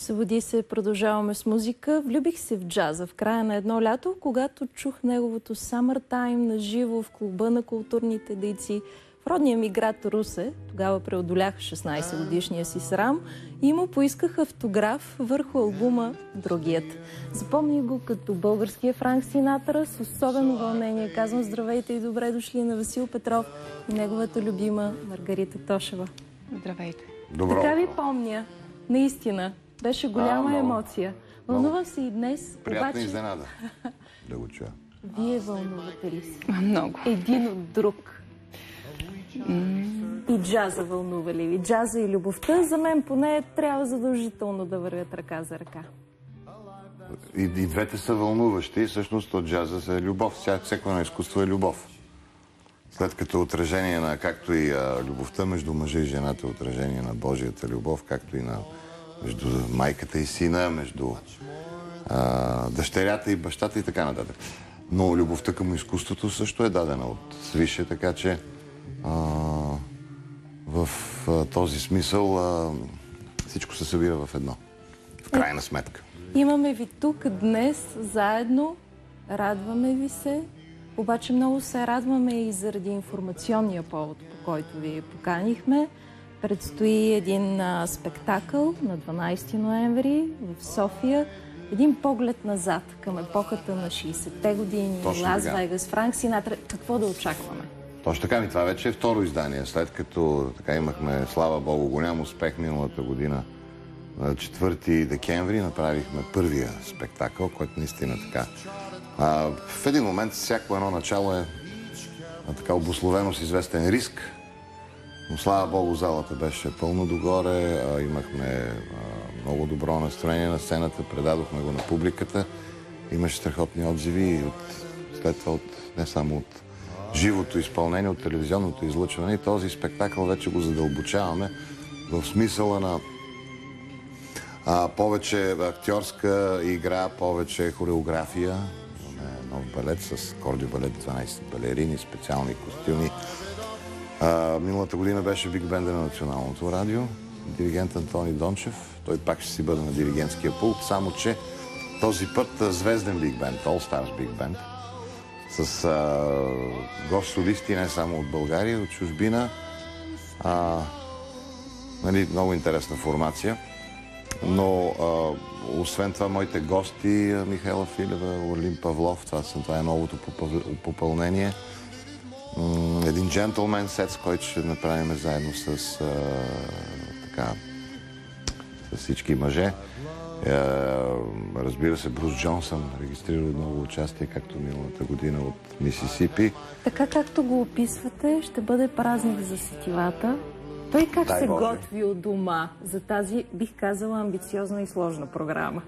Събуди се, продължаваме с музика. Влюбих се в джаза в края на едно лято, когато чух неговото Summertime на живо в клуба на културните дейци в родния ми град Русе. Тогава преодолях 16 годишния си срам и му поисках автограф върху албума Другият. Запомни го като българския Франк Синатра с особено вълнение. Казвам здравейте и добре дошли на Васил Петров и неговата любима Маргарита Тошева. Здравейте. Добро. Така ви помня. Наистина. Беше голяма емоция. Вълнувам се и днес, Приятна обаче изненада да го чуя. вие вълнувате ли се? Много. Един от друг. И джаза вълнува ли ви? Джаза и любовта за мен поне трябва задължително да вървят ръка за ръка. И, и двете са вълнуващи. Всъщност от джаза е любов. Вся, всяко едно изкуство е любов. След като отражение на, както и а, любовта между мъжа и жената, отражение на Божията любов, както и на между майката и сина, между а, дъщерята и бащата и така нататък. Но любовта към изкуството също е дадена от свише, така че а, в а, този смисъл а, всичко се събира в едно. В крайна сметка. Имаме ви тук днес заедно. Радваме ви се. Обаче много се радваме и заради информационния повод, по който ви поканихме. Предстои един а, спектакъл на 12 ноември в София. Един поглед назад към епохата на 60-те години, Точно Лас така. Вегас, Франк Синатра. Какво да очакваме? Точно така ми, това вече е второ издание. След като така имахме, слава Богу, голям успех миналата година, на 4 декември направихме първия спектакъл, който наистина така. А, в един момент всяко едно начало е а, така обословено с известен риск, но слава Богу залата беше пълно догоре, а, имахме а, много добро настроение на сцената, предадохме го на публиката, имаше страхотни отзиви от, след това от, не само от живото изпълнение, от телевизионното излъчване и този спектакъл вече го задълбочаваме в смисъла на а, повече актьорска игра, повече хореография. Имаме нов балет с кардиобалет, 12 балерини, специални костюми. Миналата година беше Биг Бенда на Националното радио. Диригент Антони Дончев. Той пак ще си бъде на диригентския пулт, само че този път звезден Биг Бенд, All Stars Биг Бенд, с а, гост-солисти не само от България, от чужбина. А, нали, много интересна формация. Но а, освен това, моите гости, Михайла Филева, Орлин Павлов, това, това е новото попъл- попълнение. Един джентлмен сет, с който ще направим заедно с, а, така, с всички мъже. Е, разбира се, Брус Джонсън регистрира отново участие, както миналата година от Мисисипи. Така както го описвате, ще бъде празник за сетивата. Той как Дай се Боже. готви от дома за тази, бих казала, амбициозна и сложна програма?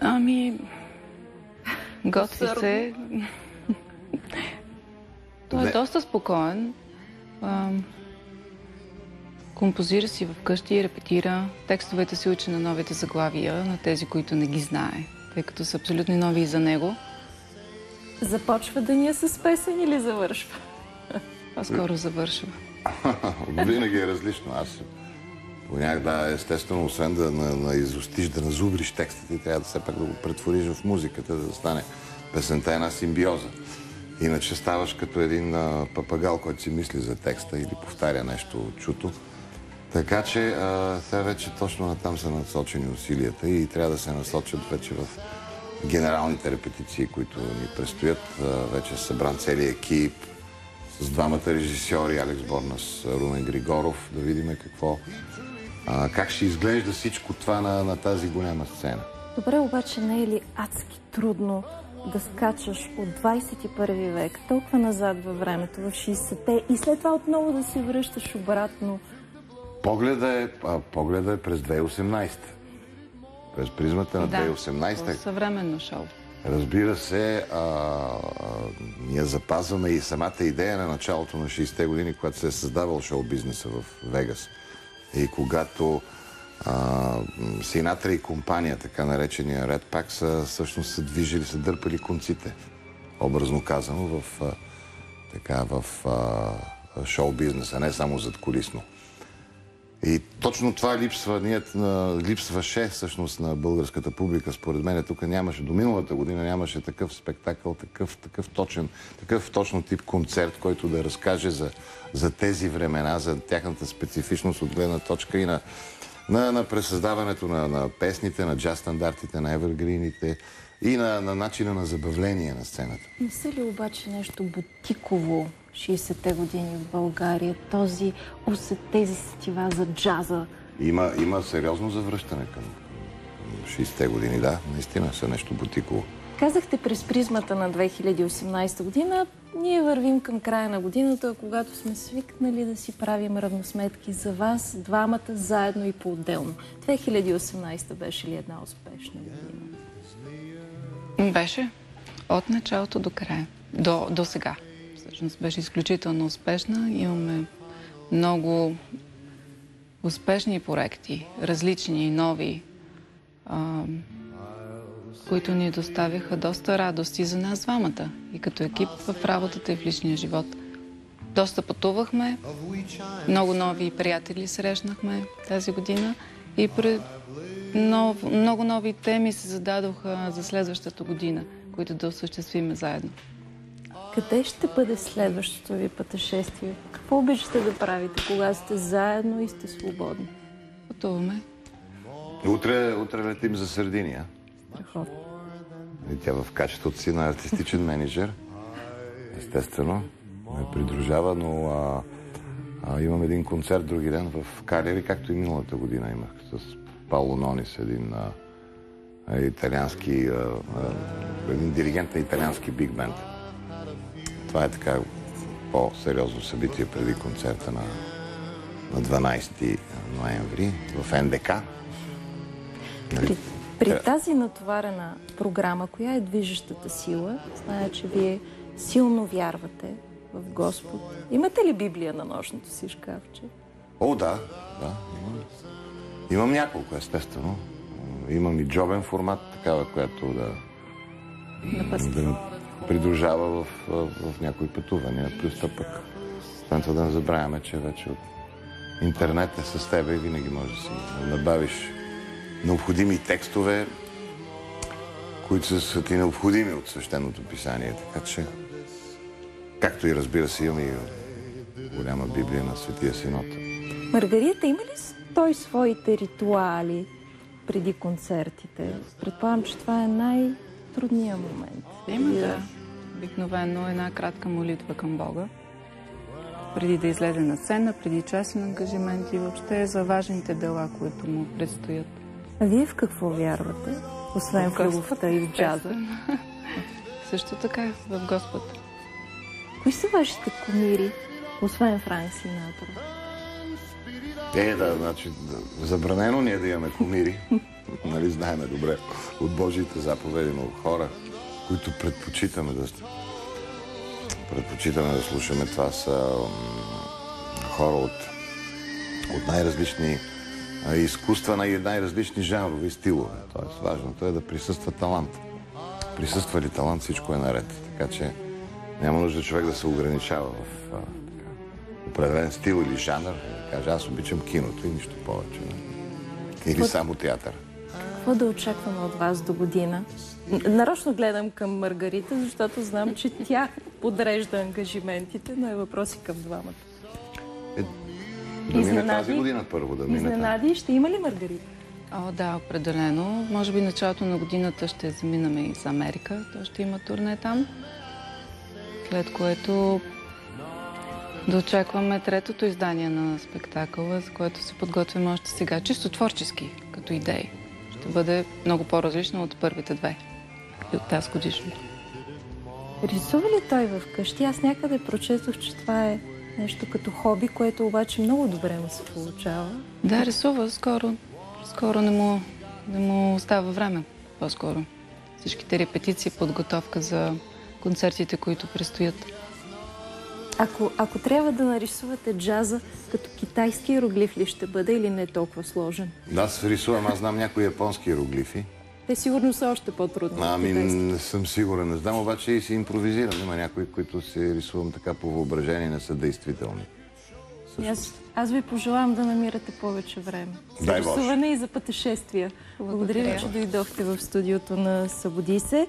Ами, готви се. Той е доста спокоен. Ам, композира си вкъщи и репетира. Текстовете си учи на новите заглавия, на тези, които не ги знае, тъй като са абсолютно нови и за него. Започва деня с песен или завършва? По-скоро завършва. Винаги е различно. Аз понякога, да, естествено, освен да на, на изостиш, да назубриш текста, ти трябва да все пак да го претвориш в музиката, за да стане песента една симбиоза. Иначе ставаш като един а, папагал, който си мисли за текста или повтаря нещо чуто. Така че а, сега вече точно на там са насочени усилията и трябва да се насочат вече в генералните репетиции, които ни предстоят. А, вече събран целият екип, с двамата режисьори, Алекс Борнас, Румен Григоров, да видим какво, а, как ще изглежда всичко това на, на тази голяма сцена. Добре, обаче не е ли адски трудно да скачаш от 21 век толкова назад във времето, в 60-те и след това отново да се връщаш обратно? Погледа е, а, погледа е през 2018. През призмата на 2018. съвременно шоу. Разбира се, а, а, ние запазваме и самата идея на началото на 60-те години, когато се е създавал шоу-бизнеса в Вегас. И когато а, Синатра и компания, така наречения Red Pack, са всъщност се движили, са дърпали конците, образно казано, в, а, така, в а, шоу-бизнеса, не само зад колисно. И точно това липсва, ние, липсваше всъщност на българската публика. Според мен тук нямаше, до миналата година нямаше такъв спектакъл, такъв, такъв точен, такъв точно тип концерт, който да разкаже за, за тези времена, за тяхната специфичност от гледна точка и на, на, на пресъздаването на, на песните, на джаз стандартите, на евергрините и на, на начина на забавление на сцената. Не са ли обаче нещо бутиково 60-те години в България, този усет, тези сетива за джаза? Има, има сериозно завръщане към, към 60-те години, да, наистина са нещо бутиково. Казахте през призмата на 2018 година, ние вървим към края на годината, когато сме свикнали да си правим равносметки за вас, двамата заедно и по-отделно. 2018 беше ли една успешна година? Беше. От началото до края. До, до сега. Всъщност беше изключително успешна. Имаме много успешни проекти, различни нови, а, които ни доставяха доста радости за нас двамата и като екип в работата и в личния живот. Доста пътувахме, много нови приятели срещнахме тази година и пред нов, много нови теми се зададоха за следващата година, които да осъществиме заедно. Къде ще бъде следващото ви пътешествие? Какво обичате да правите, когато сте заедно и сте свободни? Пътуваме. Утре, утре летим за Сърдиния. И тя в качеството си на артистичен менеджер. Естествено, ме придружава, но а, а, имам един концерт други ден в Калери, както и миналата година имах с Пауло Нонис, един а, италиански, а, а, един диригент на италиански биг бенд. Това е така по-сериозно събитие преди концерта на, на 12 ноември в НДК. Нали? При, при тази натоварена програма, коя е движещата сила? Зная, че вие силно вярвате в Господ. Имате ли Библия на нощното си шкафче? О, да, да, имам. Имам няколко, естествено. Имам и джобен формат, такава, която да, да ме придружава в, в, в някои пътувания. Плюс пък, освен това да не забравяме, че вече от интернет е с теб и винаги можеш да си набавиш необходими текстове, които са, са ти необходими от свещеното писание. Така че, както и разбира се, имам и голяма Библия на Светия Синод. Маргарита, има ли той своите ритуали преди концертите? Предполагам, че това е най-трудният момент. Има, да. Обикновено една кратка молитва към Бога. Преди да излезе на сцена, преди частни ангажименти, въобще за важните дела, които му предстоят. А вие в какво вярвате? Освен в, в любовта и в джаза. Също така, в Господ. Кои са вашите комири, освен Франк Синатра? Е, да, значи, забранено ни е да имаме комири. нали, знаеме добре от Божиите заповеди, но хора, които предпочитаме да предпочитаме да слушаме, това са хора от, от най-различни изкуства, на най-различни жанрови стилове. Тоест, важното е да присъства талант. Присъства ли талант, всичко е наред. Така че няма нужда човек да се ограничава в а, така, определен стил или жанр. Да каже, аз обичам киното и нищо повече. Или Какво... само театър. Какво да очакваме от вас до година? Нарочно гледам към Маргарита, защото знам, че тя подрежда ангажиментите, но е въпроси към двамата. Е, да мине тази година първо, да мине. Изненади ще има ли Маргарита? О, да, определено. Може би началото на годината ще заминаме и за Америка. То ще има турне там. След което да очакваме третото издание на спектакъла, за което се подготвяме още сега. Чисто творчески, като идеи. Ще бъде много по-различно от първите две. И от тази годишното. Рисува ли той в къщи? Аз някъде прочетох, че това е нещо като хоби, което обаче много добре му се получава. Да, рисува. Скоро, скоро не, му, не му остава време. По-скоро. Всичките репетиции, подготовка за концертите, които предстоят. Ако, ако трябва да нарисувате джаза, като китайски иероглиф ли ще бъде или не е толкова сложен? Да, аз рисувам. Аз знам някои японски иероглифи. Те сигурно са още по-трудни. Ами, не съм сигурен. Не знам, обаче и си импровизирам. Има някои, които си рисувам така по въображение, не са действителни. Аз, Аз ви пожелавам да намирате повече време. За рисуване и за пътешествия. Благодаря ви, че дойдохте в студиото на Събуди се.